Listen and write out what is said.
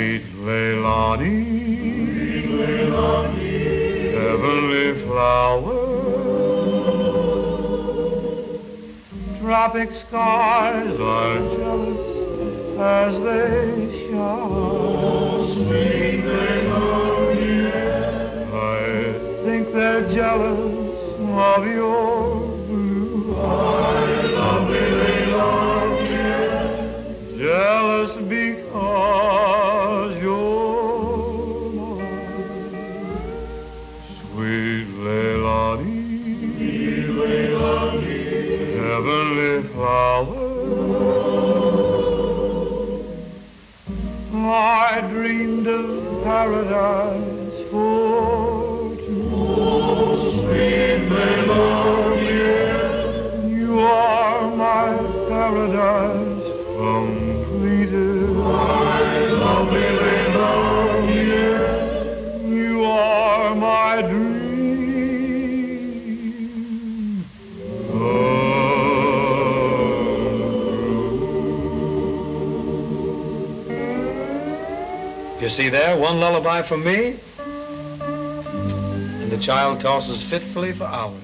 sweet Leilani, heavenly flower. Tropic skies are jealous as they shine. Sweet Leilani, I think they're jealous of your blue eyes. Lovely Leilani, jealous because. Leilani, heavenly flower. I dreamed of paradise for two. Sweet You are my paradise completed. My lovely Leilani. You are my dream. You see there, one lullaby for me, and the child tosses fitfully for hours.